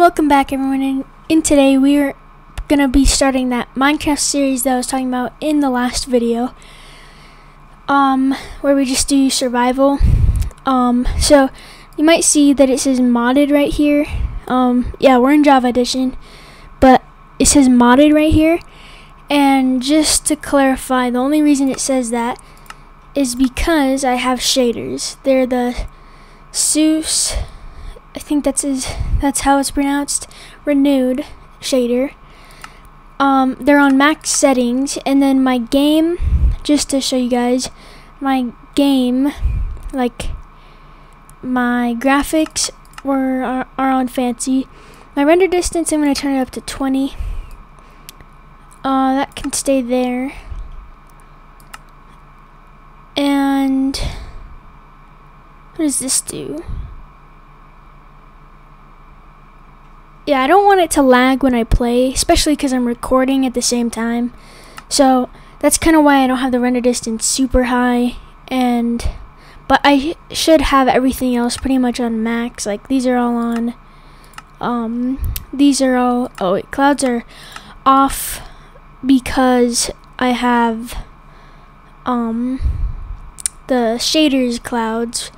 Welcome back everyone and in today we are gonna be starting that Minecraft series that I was talking about in the last video. Um where we just do survival. Um so you might see that it says modded right here. Um yeah we're in Java edition but it says modded right here and just to clarify the only reason it says that is because I have shaders. They're the SEUS I think that's his, that's how it's pronounced, renewed shader. Um, they're on max settings, and then my game, just to show you guys, my game, like my graphics were are, are on fancy. My render distance, I'm gonna turn it up to 20. Uh, that can stay there. And what does this do? Yeah, I don't want it to lag when I play, especially because I'm recording at the same time. So that's kind of why I don't have the render distance super high. And but I should have everything else pretty much on max. Like these are all on. Um, these are all. Oh wait, clouds are off because I have um the shaders clouds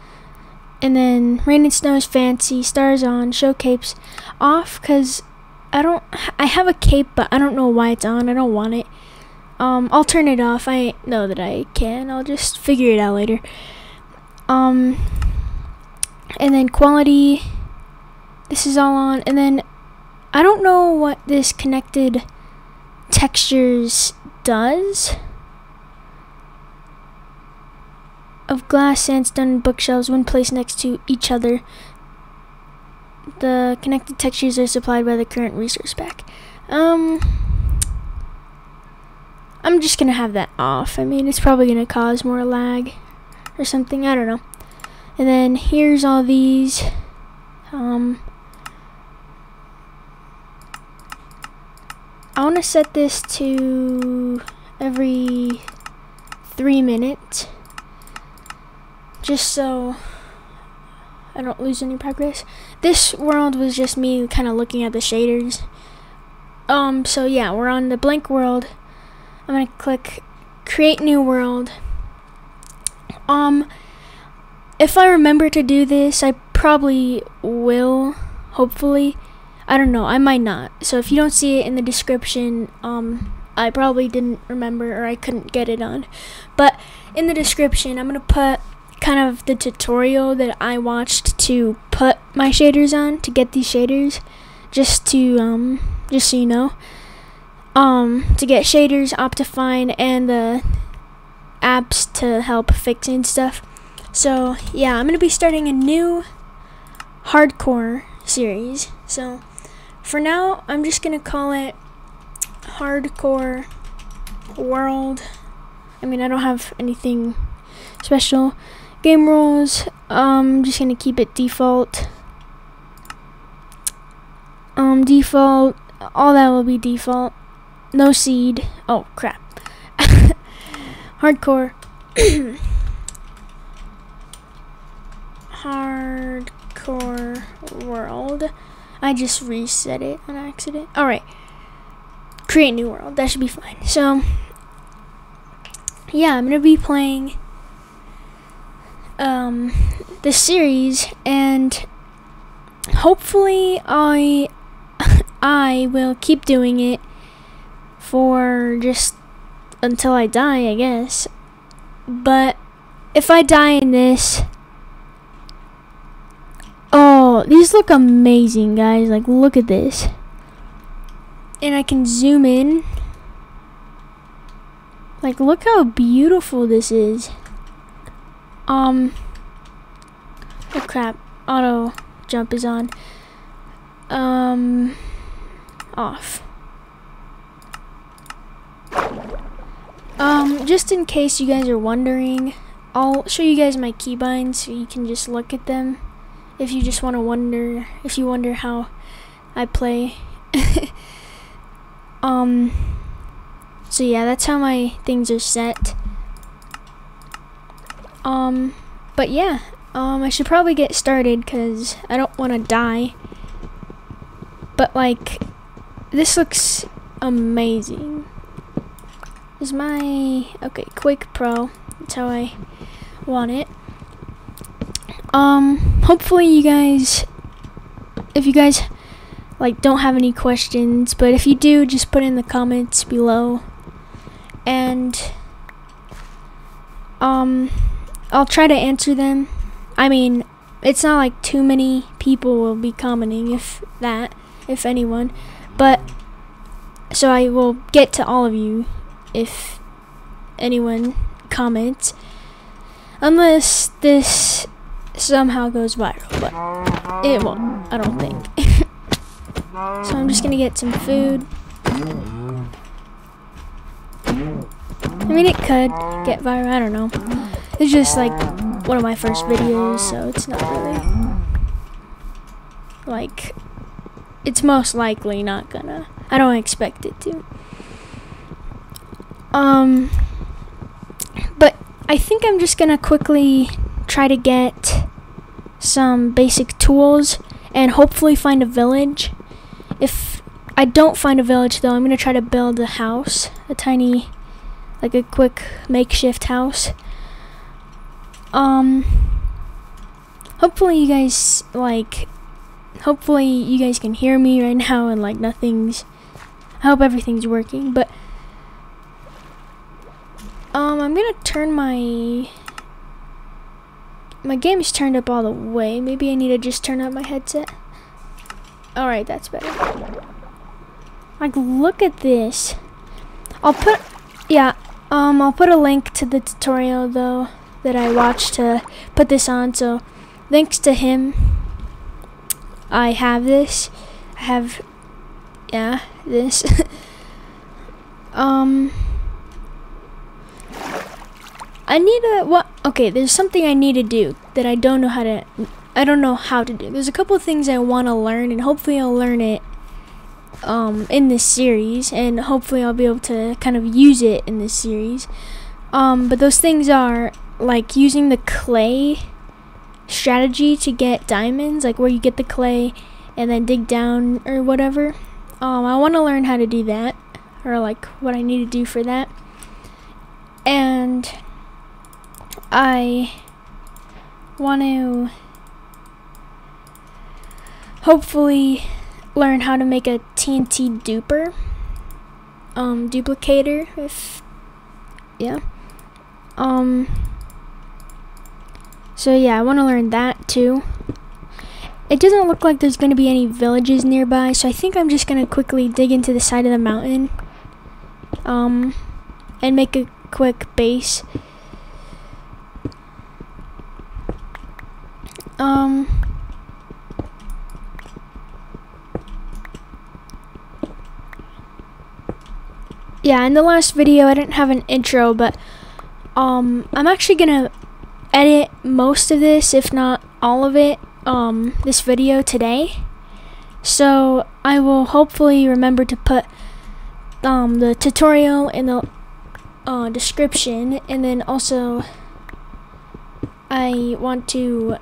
and then rain and snow is fancy, stars on, show capes off because I don't, I have a cape, but I don't know why it's on. I don't want it. Um, I'll turn it off. I know that I can. I'll just figure it out later. Um, and then quality, this is all on. And then I don't know what this connected textures does. Of glass, sandstone, bookshelves when placed next to each other. The connected textures are supplied by the current resource pack. Um, I'm just gonna have that off. I mean, it's probably gonna cause more lag or something. I don't know. And then here's all these. Um, I want to set this to every three minutes just so I don't lose any progress. This world was just me kind of looking at the shaders. Um, so yeah, we're on the blank world. I'm gonna click create new world. Um, if I remember to do this, I probably will, hopefully. I don't know, I might not. So if you don't see it in the description, um, I probably didn't remember or I couldn't get it on. But in the description, I'm gonna put kind of the tutorial that I watched to put my shaders on to get these shaders just to um just so you know. Um to get shaders optifine and the apps to help fixing stuff. So yeah I'm gonna be starting a new hardcore series. So for now I'm just gonna call it hardcore world. I mean I don't have anything special Game rules, um, I'm just gonna keep it default. Um, default, all that will be default. No seed. Oh, crap. Hardcore. Hardcore world. I just reset it on accident. Alright. Create new world. That should be fine. So, yeah, I'm going to be playing um, the series, and hopefully I I will keep doing it for just until I die, I guess. But if I die in this, oh, these look amazing, guys. Like, look at this. And I can zoom in. Like, look how beautiful this is. Um. Oh crap. Auto jump is on. Um. Off. Um, just in case you guys are wondering, I'll show you guys my keybinds so you can just look at them. If you just want to wonder, if you wonder how I play. um, so yeah, that's how my things are set. Um, but yeah, um, I should probably get started because I don't want to die. But like, this looks amazing. Is my okay? Quake Pro. That's how I want it. Um, hopefully you guys, if you guys like don't have any questions, but if you do, just put in the comments below, and um, I'll try to answer them. I mean, it's not like too many people will be commenting, if that, if anyone, but so I will get to all of you if anyone comments, unless this somehow goes viral, but it won't, I don't think. so I'm just gonna get some food. I mean, it could get viral, I don't know. It's just like one of my first videos, so it's not really like it's most likely not gonna. I don't expect it to. Um but I think I'm just gonna quickly try to get some basic tools and hopefully find a village. If I don't find a village though, I'm gonna try to build a house, a tiny, like a quick makeshift house. Um, hopefully you guys like, hopefully you guys can hear me right now and like nothing's, I hope everything's working, but um, I'm gonna turn my my game is turned up all the way. Maybe I need to just turn up my headset. Alright, that's better. Like, look at this. I'll put, yeah, um, I'll put a link to the tutorial, though, that I watched to put this on. So, thanks to him, I have this. I have, yeah, this. um... I need a what okay, there's something I need to do that I don't know how to I don't know how to do. There's a couple things I want to learn and hopefully I'll learn it um in this series and hopefully I'll be able to kind of use it in this series. Um but those things are like using the clay strategy to get diamonds, like where you get the clay and then dig down or whatever. Um I want to learn how to do that or like what I need to do for that. And I want to hopefully learn how to make a TNT duper, um, duplicator, if, yeah. Um, so yeah, I want to learn that too. It doesn't look like there's going to be any villages nearby, so I think I'm just going to quickly dig into the side of the mountain, um, and make a quick base. Um. Yeah, in the last video I didn't have an intro, but um, I'm actually gonna edit most of this, if not all of it, um, this video today. So I will hopefully remember to put um, the tutorial in the uh, description, and then also I want to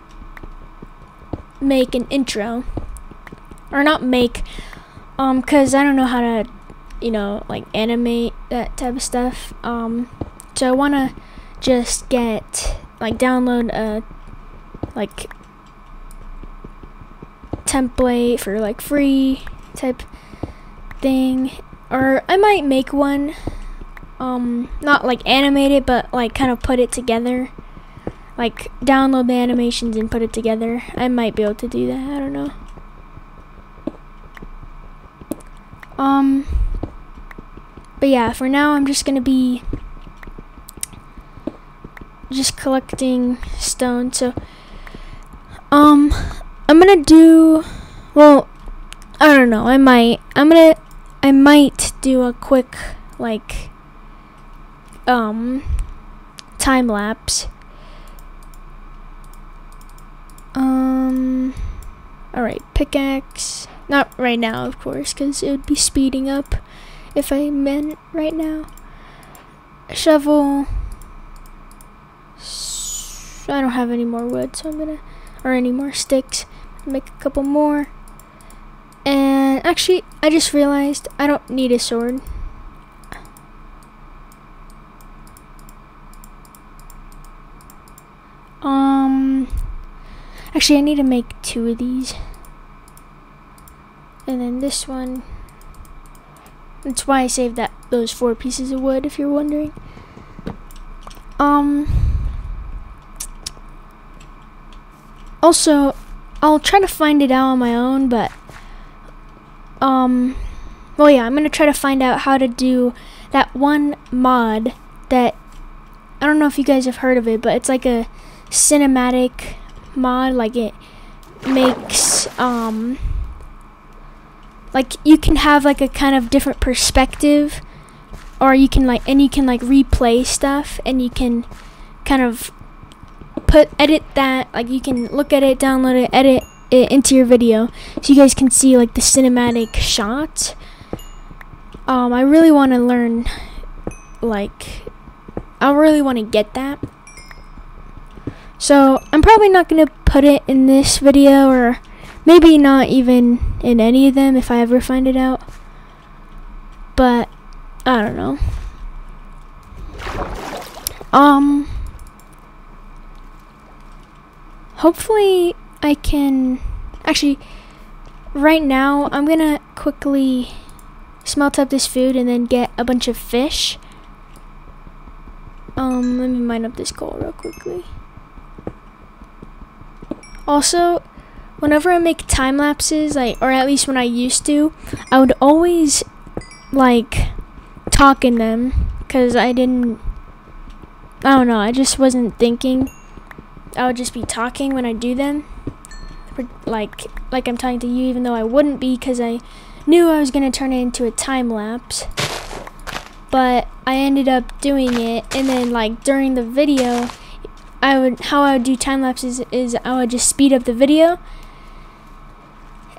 make an intro or not make um cuz I don't know how to you know like animate that type of stuff um so I want to just get like download a like template for like free type thing or I might make one um not like animate it but like kind of put it together like download the animations and put it together. I might be able to do that. I don't know. Um but yeah, for now I'm just to be just collecting stone. So um I'm to do well I don't know. I might I'm to I might do a quick like um time lapse um, alright, pickaxe. Not right now, of course, because it would be speeding up if I meant right now. Shovel. I don't have any more wood, so I'm gonna, or any more sticks. Make a couple more. And And actually, I just realized I don't need a sword. Um, actually, I need to make two of these. And then this one. That's why I saved that those four pieces of wood, if you're wondering. Um. Also, I'll try to find it out on my own, but um, well, yeah, I'm gonna try to find out how to do that one mod that I don't know if you guys have heard of it, but it's like a cinematic mod. Like it makes um, like you can have like a kind of different perspective, or you can like and you can like replay stuff, and you can kind of put edit that like you can look at it, download it, edit it into your video so you guys can see like the cinematic shot. Um, I really want to learn, like, I really want to get that. So I'm probably not going to put it in this video or maybe not even in any of them if I ever find it out. But I don't know. Um hopefully I can actually right now I'm gonna quickly smelt up this food and then get a bunch of fish. Um, let me mine up this coal real quickly. Also, whenever I make time lapses, like or at least when I used to, I would always like talk in them because I didn't. I don't know. I just wasn't thinking. I would just be talking when I do them. Like like I'm talking to you even though I wouldn't be because I knew I was going to turn it into a time lapse. But I ended up doing it and then like during the video I would how I would do time lapses is I would just speed up the video.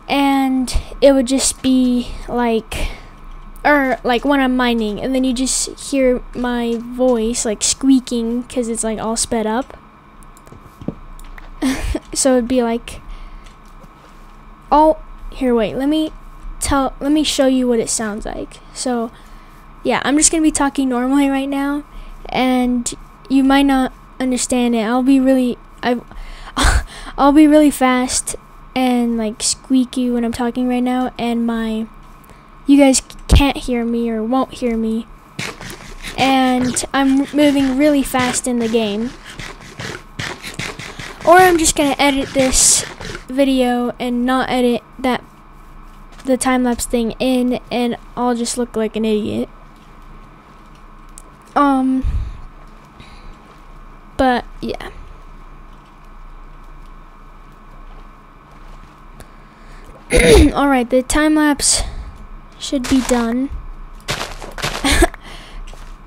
And it would just be like or like when I'm mining and then you just hear my voice like squeaking because it's like all sped up so it'd be like Oh, here, wait. Let me tell. Let me show you what it sounds like. So, yeah, I'm just gonna be talking normally right now, and you might not understand it. I'll be really, I, I'll be really fast and like squeaky when I'm talking right now, and my, you guys can't hear me or won't hear me, and I'm moving really fast in the game. Or I'm just gonna edit this video and not edit that the time lapse thing in and I'll just look like an idiot. Um but yeah. Alright, the time lapse should be done.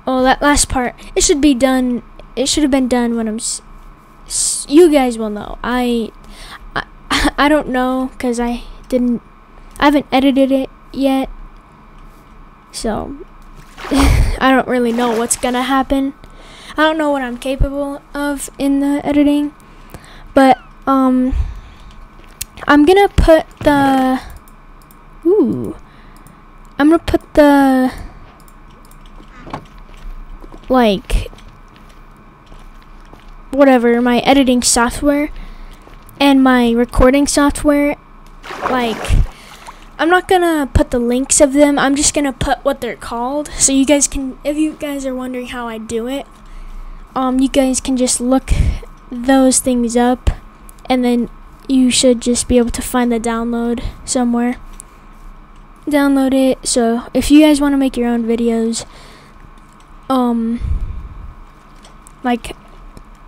oh, that last part. It should be done. It should have been done when I'm. You guys will know. I I I don't know because I didn't, I haven't edited it yet. So, I don't really know what's gonna happen. I don't know what I'm capable of in the editing. But, um, I'm gonna put the, ooh, I'm gonna put the, like, whatever, my editing software and my recording software like I'm not gonna put the links of them I'm just gonna put what they're called. So you guys can if you guys are wondering how I do it um you guys can just look those things up and then you should just be able to find the download somewhere. Download it. So if you guys want to make your own videos um like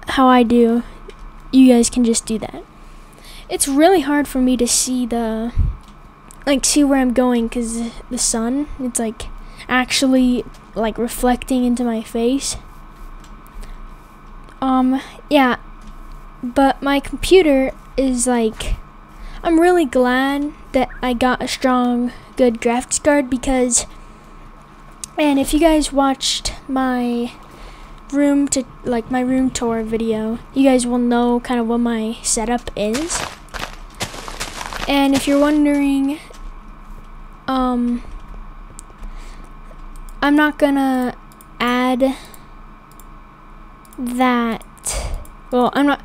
how I do you guys can just do that. It's really hard for me to see the like see where I'm going because the sun it's like actually like reflecting into my face. Um yeah but my computer is like I'm really glad that I got a strong good graphics card because and if you guys watched my room to like my room tour video. You guys will know kind of what my setup is. And if you're wondering um I'm not gonna add that. Well I'm not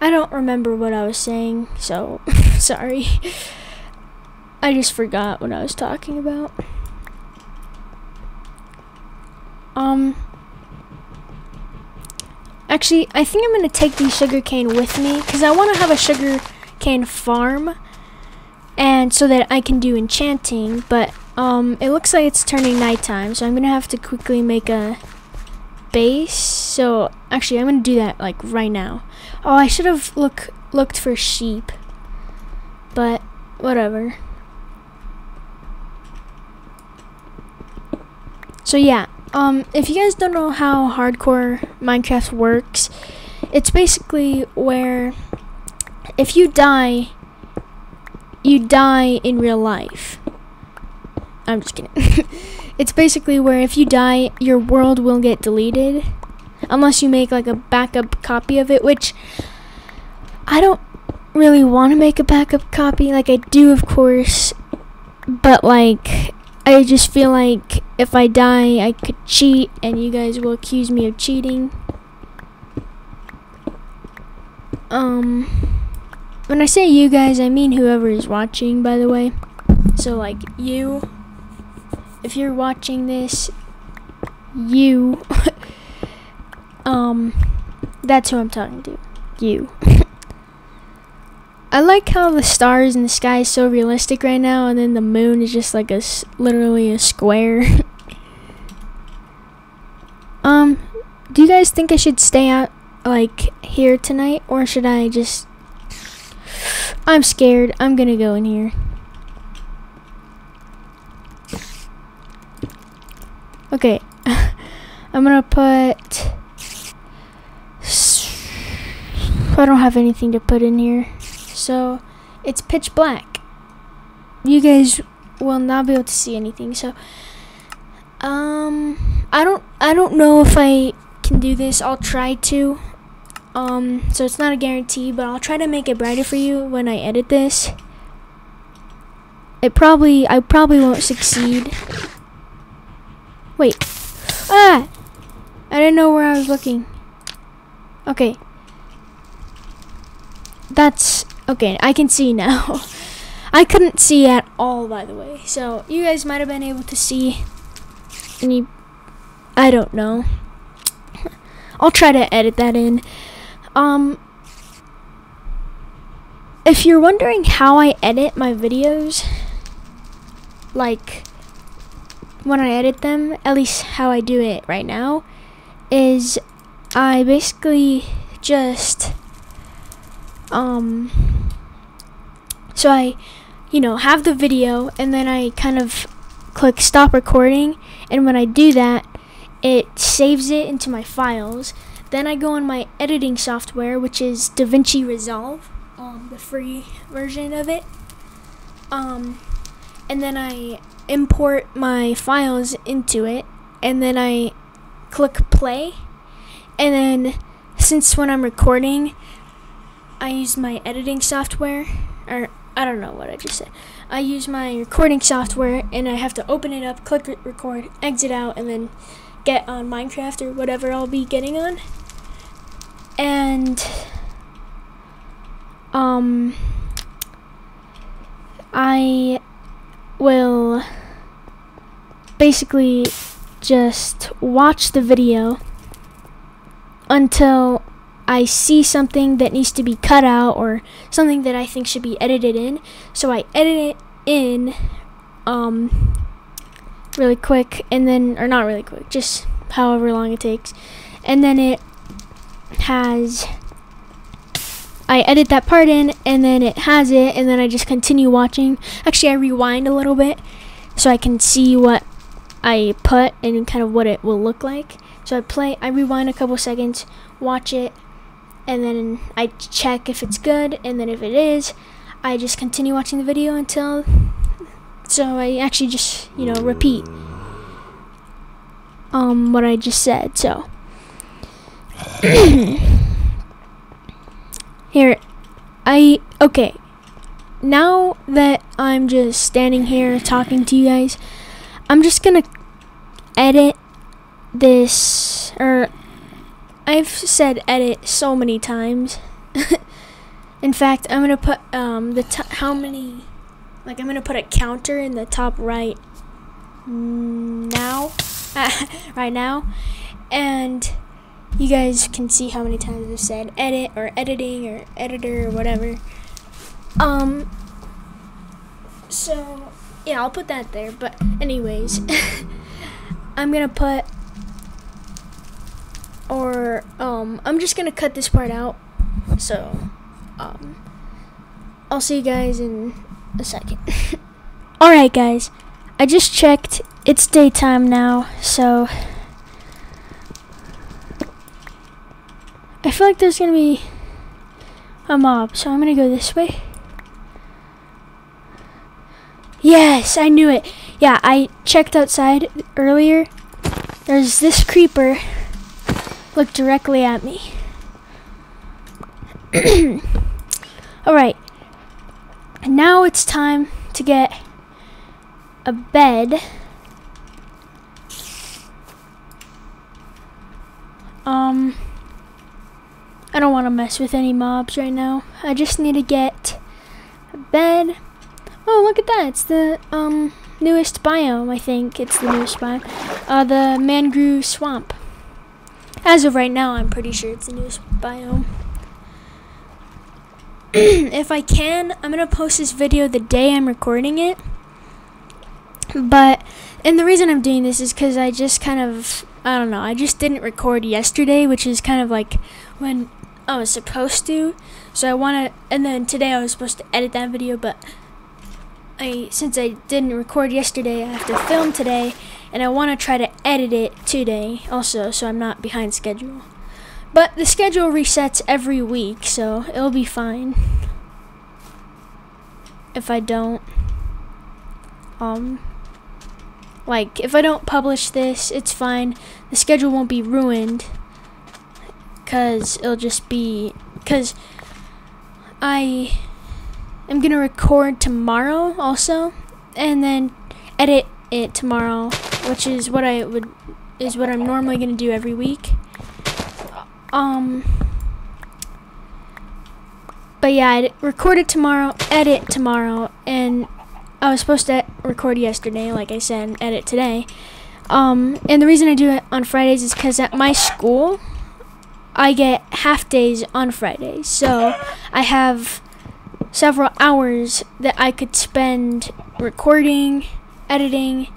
I don't remember what I was saying so sorry. I just forgot what I was talking about. Um actually I think I'm gonna take the sugarcane with me because I want to have a sugarcane farm and so that I can do enchanting but um it looks like it's turning nighttime so I'm gonna have to quickly make a base so actually I'm gonna do that like right now. Oh I should have look looked for sheep but whatever. So yeah um if you guys don't know how hardcore Minecraft works it's basically where if you die you die in real life. I'm just kidding. it's basically where if you die, your world will get deleted. Unless you make like a backup copy of it, which I don't really want to make a backup copy. Like I do, of course. But like, I just feel like if I die, I could cheat and you guys will accuse me of cheating. Um when I say you guys, I mean whoever is watching, by the way. So, like, you, if you're watching this, you, um, that's who I'm talking to. You. I like how the stars in the sky is so realistic right now, and then the moon is just like a, literally a square. um, do you guys think I should stay out, like, here tonight, or should I just I'm scared. I'm gonna go in here. Okay. I'm gonna put... I don't have anything to put in here. So, it's pitch black. You guys will not be able to see anything. So, um, I don't, I don't know if I can do this. I'll try to. Um, so it's not a guarantee, but I'll try to make it brighter for you when I edit this. It probably, I probably won't succeed. Wait. Ah! I didn't know where I was looking. Okay. That's, okay, I can see now. I couldn't see at all, by the way. So, you guys might have been able to see any, I don't know. I'll try to edit that in. Um, if you're wondering how I edit my videos, like when I edit them, at least how I do it right now, is I basically just, um, so I, you know, have the video and then I kind of click stop recording, and when I do that, it saves it into my files then I go on my editing software, which is DaVinci Resolve, um, the free version of it. Um, and then I import my files into it, and then I click play. And then, since when I'm recording, I use my editing software, or I don't know what I just said. I use my recording software, and I have to open it up, click record, exit out, and then get on Minecraft or whatever I'll be getting on. And um I will basically just watch the video until I see something that needs to be cut out or something that I think should be edited in. So I edit it in um really quick and then or not really quick just however long it takes. And then it has I edit that part in and then it has it and then I just continue watching. Actually I rewind a little bit so I can see what I put and kind of what it will look like. So I play I rewind a couple seconds watch it and then I check if it's good and then if it is I just continue watching the video until so I actually just, you know, repeat um, what I just said. So, here, I, okay. now that I'm just standing here talking to you guys, I'm just gonna edit this, or I've said edit so many times. in fact, I'm gonna put um, the how many, like I'm gonna put a counter in the top right now, right now, and you guys can see how many times I've said edit or editing or editor or whatever. Um, so yeah, I'll put that there. But anyways, I'm gonna put or um, I'm just gonna cut this part out. So um, I'll see you guys in a second. All right, guys. I just checked. It's daytime now, so I feel like there's gonna be a mob, so I'm gonna go this way. Yes, I knew it. Yeah, I checked outside earlier. There's this creeper looked directly at me. Alright. Now it's time to get a bed. Um, I don't want to mess with any mobs right now. I just need to get a bed. Oh, look at that. It's the um newest biome, I think. It's the newest biome. Uh, the mangrove swamp. As of right now, I'm pretty sure it's the newest biome. if I can, I'm going to post this video the day I'm recording it. But, and the reason I'm doing this is because I just kind of, I don't know, I just didn't record yesterday, which is kind of like when I was supposed to. So I want to, and then today I was supposed to edit that video, but I since I didn't record yesterday, I have to film today, and I want to try to edit it today also, so I'm not behind schedule. But the schedule resets every week, so it'll be fine. If I don't, um, like if I don't publish this, it's fine. The schedule won't be ruined, cause it'll just be, cause I I'm gonna record tomorrow also, and then edit it tomorrow, which is what I would is what I'm normally gonna do every week. Um, but yeah, I recorded tomorrow, edit tomorrow, and I was supposed to record yesterday, like I said, and edit today. Um, and the reason I do it on Fridays is because at my school, I get half days on Fridays, so I have several hours that I could spend recording, editing,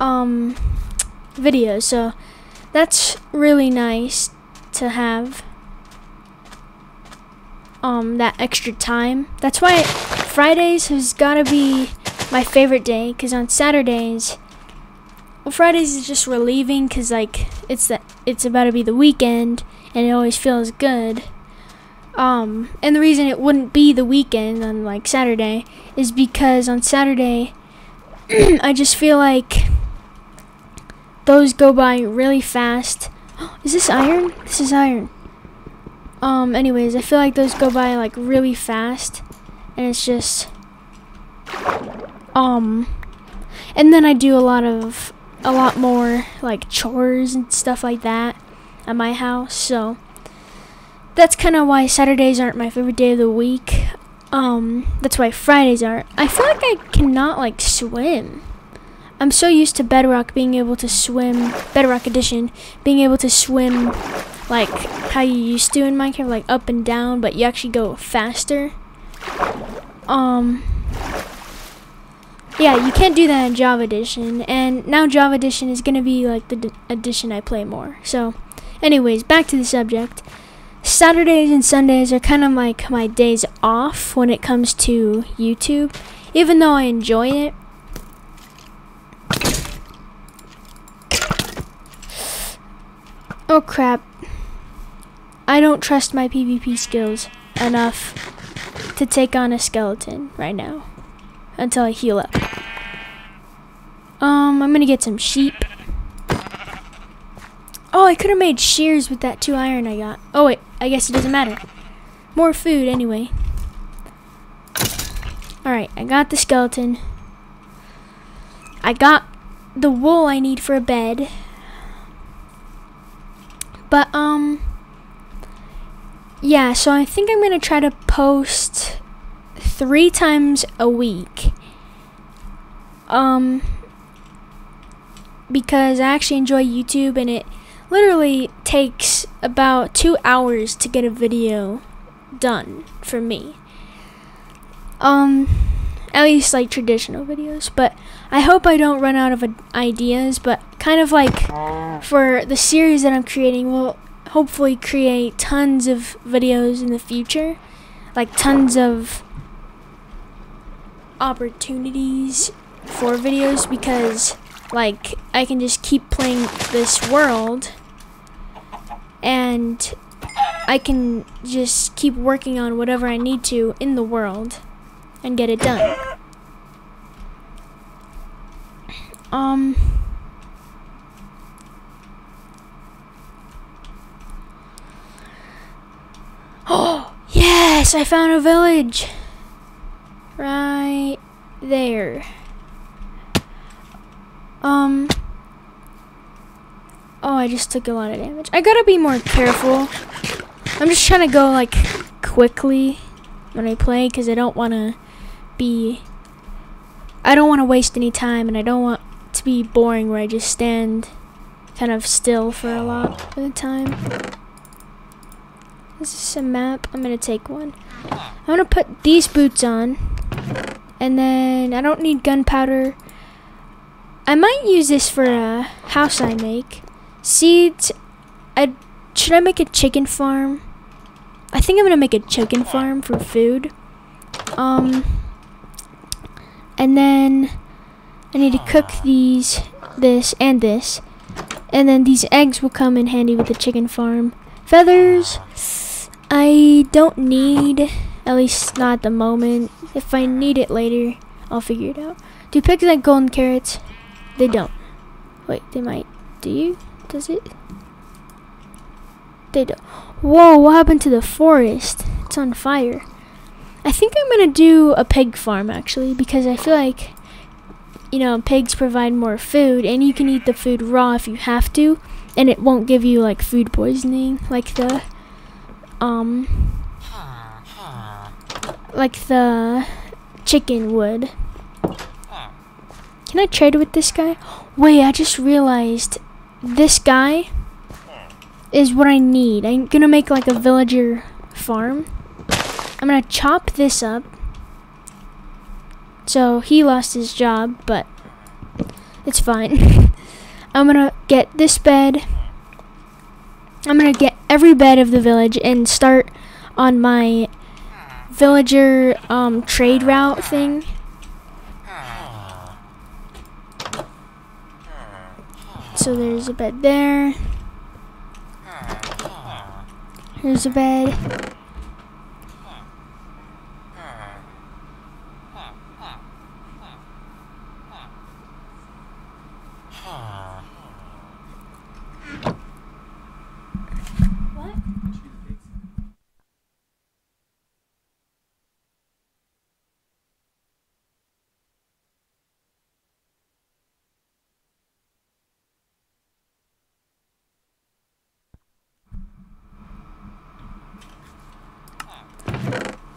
um, videos. So that's really nice to have um, that extra time. That's why Fridays has got to be my favorite day because on Saturdays, well, Fridays is just relieving because like it's that it's about to be the weekend and it always feels good. Um, and the reason it wouldn't be the weekend on like Saturday is because on Saturday, I just feel like those go by really fast. is this iron? This is iron. Um, anyways, I feel like those go by like really fast, and it's just, um, and then I do a lot of, a lot more like chores and stuff like that at my house, so that's kind of why Saturdays aren't my favorite day of the week. Um, that's why Fridays aren't. I feel like I cannot like swim. I'm so used to Bedrock being able to swim, Bedrock Edition, being able to swim like how you used to in Minecraft, like up and down, but you actually go faster. Um, yeah, you can't do that in Java Edition, and now Java Edition is gonna be like the edition I play more. So, anyways, back to the subject. Saturdays and Sundays are kind of like my days off when it comes to YouTube. Even though I enjoy it, Oh crap. I don't trust my PvP skills enough to take on a skeleton right now until I heal up. Um, I'm gonna get some sheep. Oh, I could have made shears with that two iron I got. Oh wait, I guess it doesn't matter. More food anyway. Alright, I got the skeleton. I got the wool I need for a bed. But, um, yeah, so I think I'm going to try to post three times a week. Um, because I actually enjoy YouTube and it literally takes about two hours to get a video done for me. Um, at least like traditional videos, but I hope I don't run out of ideas, but kind of like for the series that I'm creating, we'll hopefully create tons of videos in the future, like tons of opportunities for videos because like I can just keep playing this world and I can just keep working on whatever I need to in the world and get it done. Um Oh, yes, I found a village. Right there. Um. Oh, I just took a lot of damage. I gotta be more careful. I'm just trying to go, like, quickly when I play because I don't want to be. I don't want to waste any time and I don't want to be boring where I just stand kind of still for a lot of the time. This is a map. I'm gonna take one. I'm gonna put these boots on. And then I don't need gunpowder. I might use this for a house I make. Seeds. I should I make a chicken farm? I think I'm gonna make a chicken farm for food. Um and then I need to cook these this and this. And then these eggs will come in handy with the chicken farm. Feathers I don't need, at least not at the moment. If I need it later, I'll figure it out. Do pigs like golden carrots? They don't. Wait, they might. Do you? Does it? They don't. Whoa, what happened to the forest? It's on fire. I think I'm gonna do a pig farm actually because I feel like, you know, pigs provide more food and you can eat the food raw if you have to and it won't give you like food poisoning like the um like the chicken would. Can I trade with this guy? Wait, I just realized this guy is what I need. I'm gonna make like a villager farm. I'm gonna chop this up. So he lost his job, but it's fine. I'm gonna get this bed. I'm gonna get every bed of the village and start on my villager um, trade route thing. So there's a bed there. Here's a bed.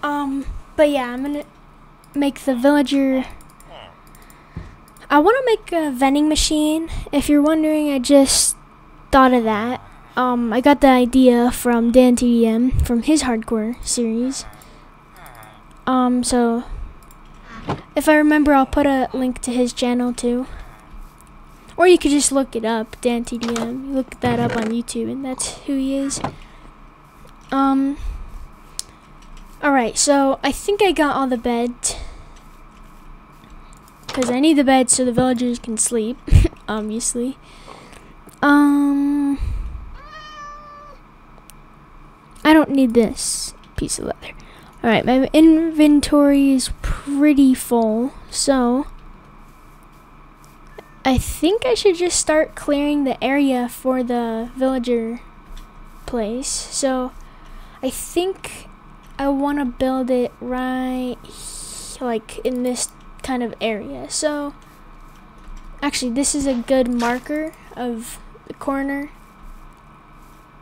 Um, but yeah, I'm gonna make the villager. I want to make a vending machine. If you're wondering, I just thought of that. Um, I got the idea from Dan TDM from his hardcore series. Um, so if I remember, I'll put a link to his channel too. Or you could just look it up, Dan TDM. look that up on YouTube, and that's who he is. Um. Alright, so I think I got all the beds. Because I need the beds so the villagers can sleep, obviously. Um, I don't need this piece of leather. Alright, my inventory is pretty full, so I think I should just start clearing the area for the villager place. So I think I want to build it right like in this kind of area. So actually this is a good marker of the corner.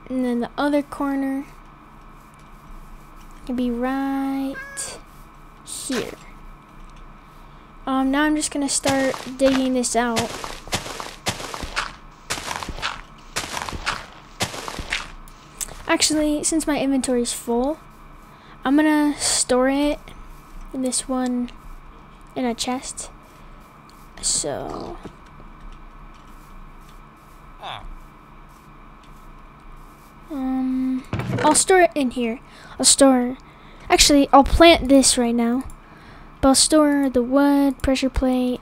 And then the other corner can be right here. Um, now I'm just gonna start digging this out. Actually, since my inventory is full, I'm gonna store it in this one in a chest. So um I'll store it in here. I'll store actually I'll plant this right now. But I'll store the wood, pressure plate,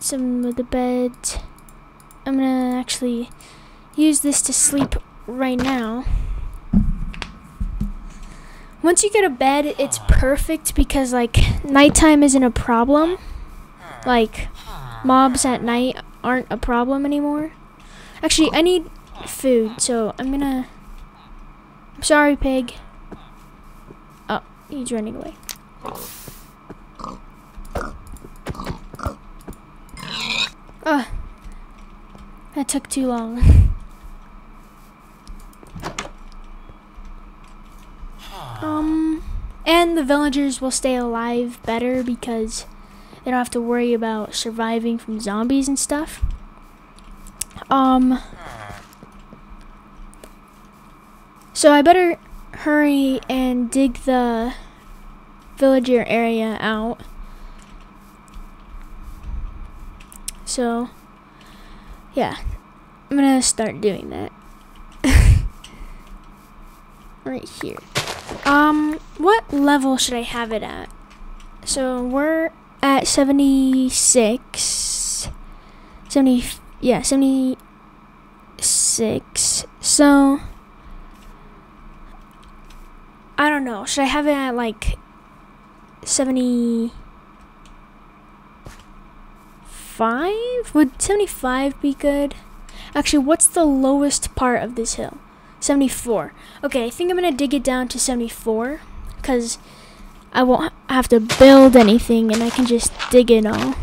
some of the bed. I'm gonna actually use this to sleep right now. Once you get a bed, it's perfect because like nighttime isn't a problem. Like mobs at night aren't a problem anymore. Actually, I need food, so I'm gonna. I'm sorry, pig. Oh, he's running away. Oh, that took too long. Um, and the villagers will stay alive better because they don't have to worry about surviving from zombies and stuff. Um, so I better hurry and dig the villager area out. So, yeah, I'm gonna start doing that. right here. Um, what level should I have it at? So we're at 76. 70, yeah, 76. So, I don't know. Should I have it at like 75? Would 75 be good? Actually, what's the lowest part of this hill? 74. Okay, I think I'm going to dig it down to 74 because I won't have to build anything and I can just dig it all.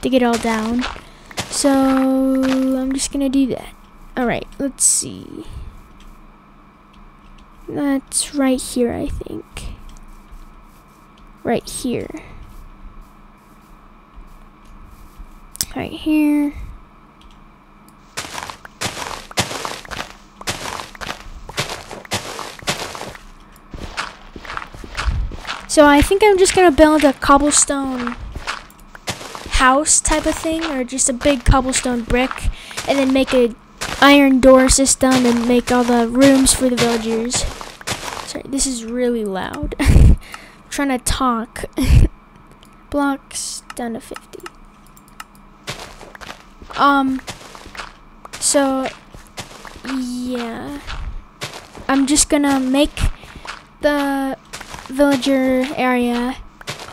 Dig it all down. So, I'm just going to do that. Alright, let's see. That's right here, I think. Right here. Right here. So I think I'm just gonna build a cobblestone house type of thing, or just a big cobblestone brick, and then make a iron door system and make all the rooms for the villagers. Sorry, this is really loud. Trying to talk. Blocks down to 50. Um, so, yeah. I'm just gonna make the villager area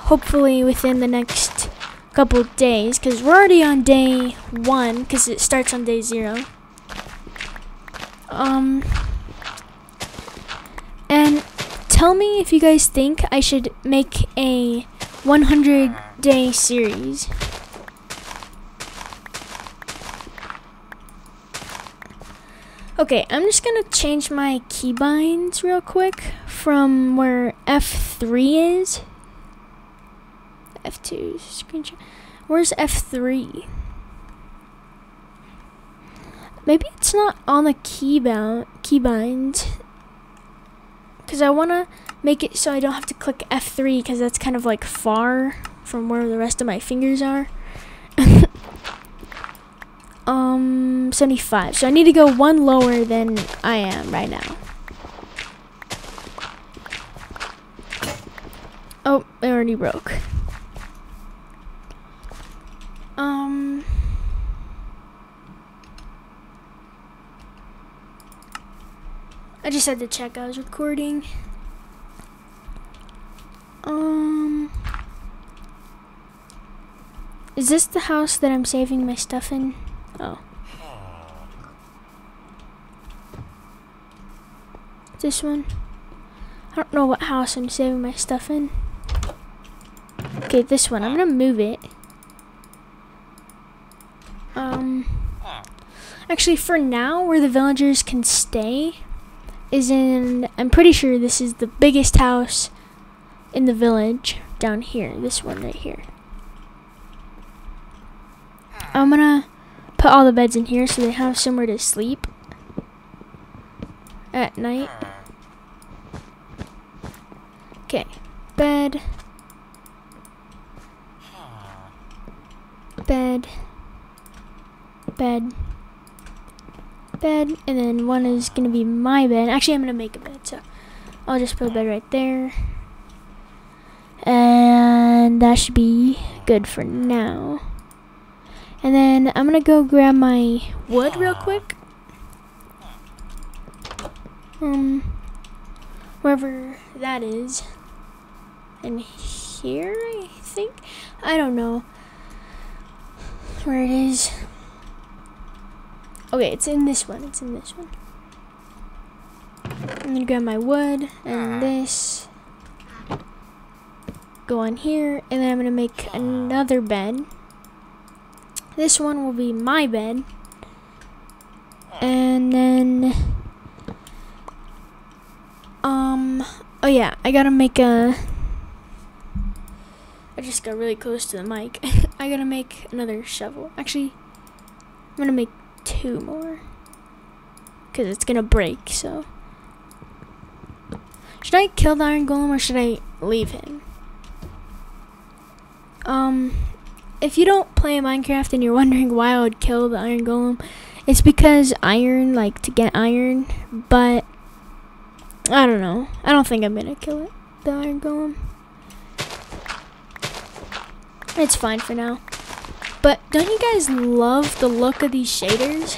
hopefully within the next couple days because we're already on day one because it starts on day zero. Um and tell me if you guys think I should make a 100 day series. Okay, I'm just gonna change my keybinds real quick from where F3 is. F2 screenshot. Where's F3? Maybe it's not on the keybound keybind. Cause I wanna make it so I don't have to click F3 because that's kind of like far from where the rest of my fingers are. Um, 75. So I need to go one lower than I am right now. Oh, it already broke. Um... I just had to check I was recording. Um... Is this the house that I'm saving my stuff in? Oh. This one. I don't know what house I'm saving my stuff in. Okay, this one. I'm gonna move it. Um, actually, for now, where the villagers can stay is in. I'm pretty sure this is the biggest house in the village down here. This one right here. I'm gonna put all the beds in here so they have somewhere to sleep at night. Okay, bed, bed, bed, bed, and then one is gonna be my bed. Actually, I'm gonna make a bed, so I'll just put a bed right there. And that should be good for now. And then I'm gonna go grab my wood real quick. Um, wherever that is. And here, I think? I don't know where it is. Okay, it's in this one. It's in this one. I'm gonna grab my wood and this. Go on here, and then I'm gonna make another bed. This one will be my bed. And then um oh yeah, I gotta make a I just got really close to the mic. I gotta make another shovel. Actually, I'm gonna make two more. Because it's gonna break, so. Should I kill the iron golem or should I leave him? Um, if you don't play Minecraft and you're wondering why I would kill the iron golem, it's because iron, like to get iron, but I don't know. I don't think I'm gonna kill it, the iron golem. It's fine for now. But don't you guys love the look of these shaders?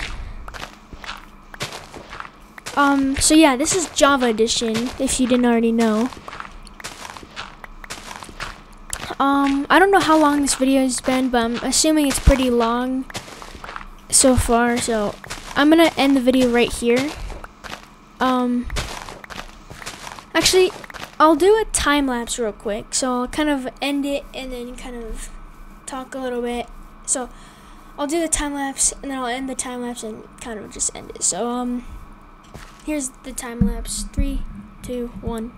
Um, so yeah, this is Java Edition, if you didn't already know. Um, I don't know how long this video has been, but I'm assuming it's pretty long so far, so I'm gonna end the video right here. Um, actually, I'll do a time lapse real quick, so I'll kind of end it and then kind of talk a little bit. So I'll do the time lapse and then I'll end the time lapse and kind of just end it. So um, here's the time lapse: three, two, one,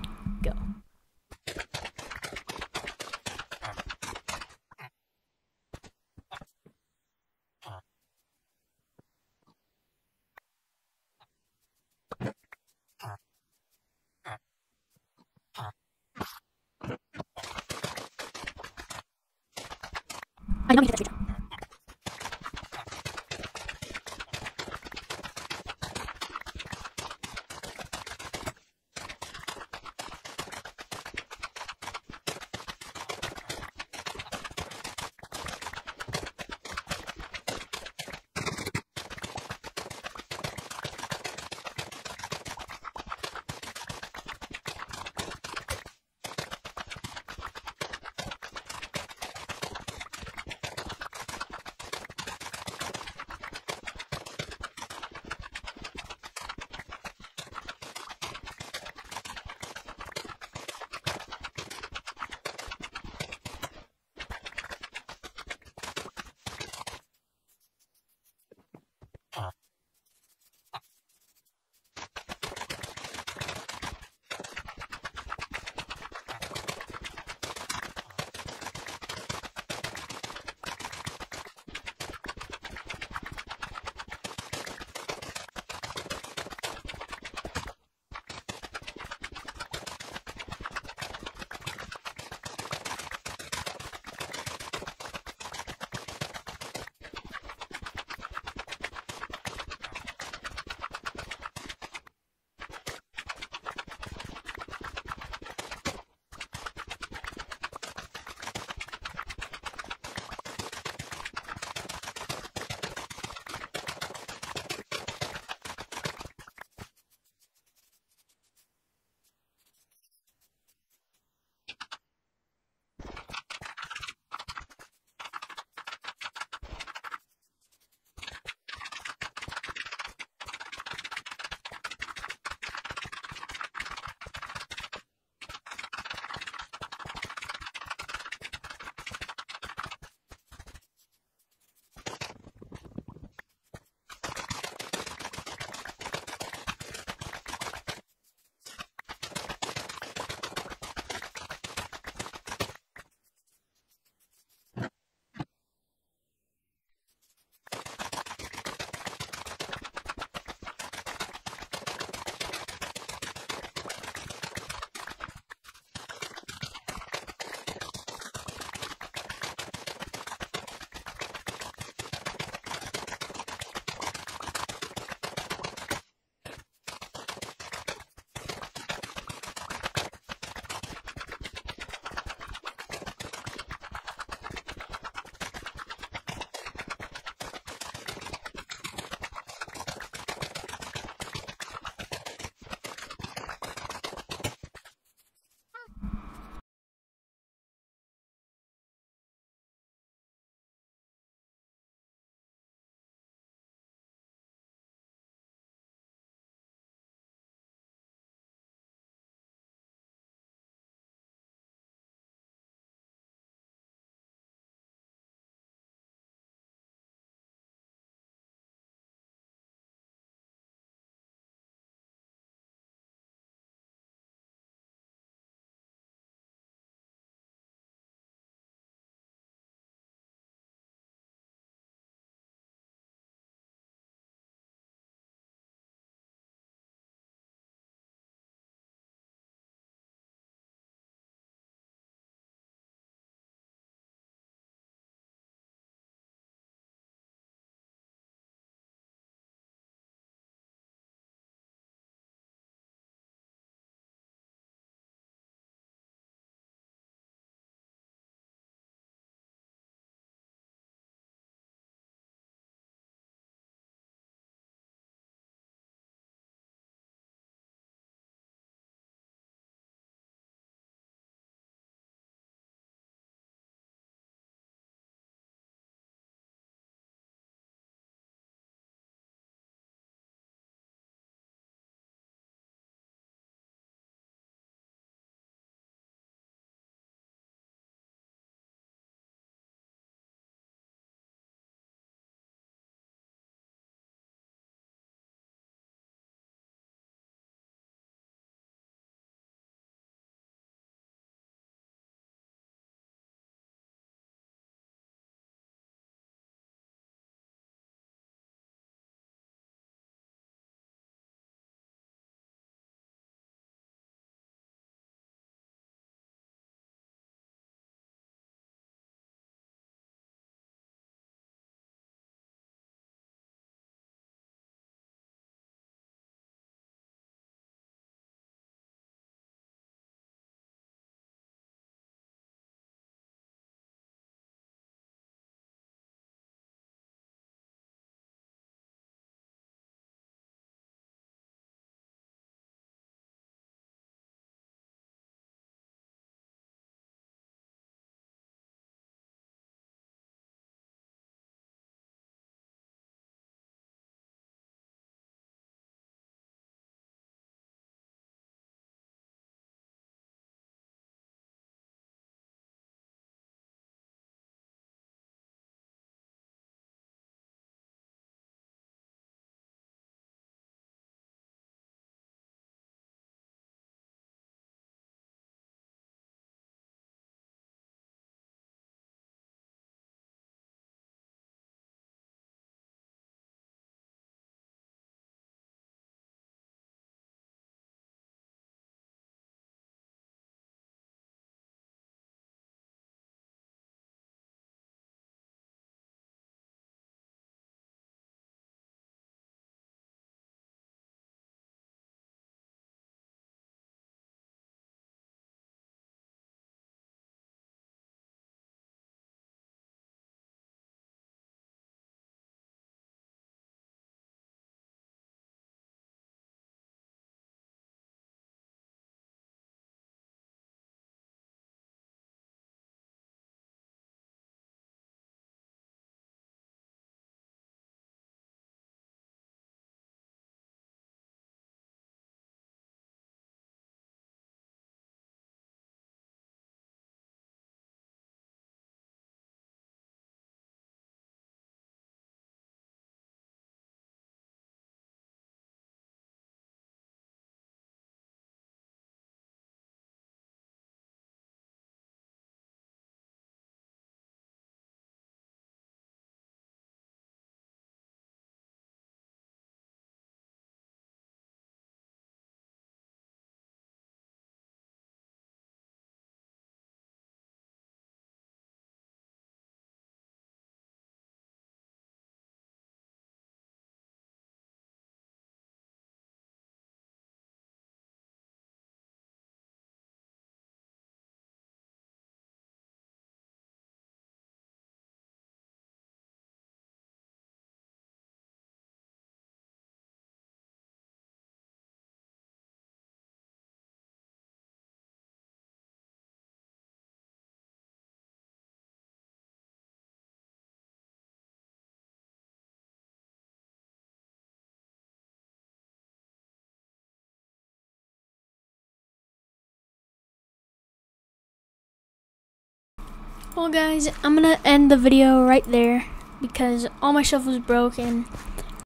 Well, guys, I'm gonna end the video right there because all my stuff was broken.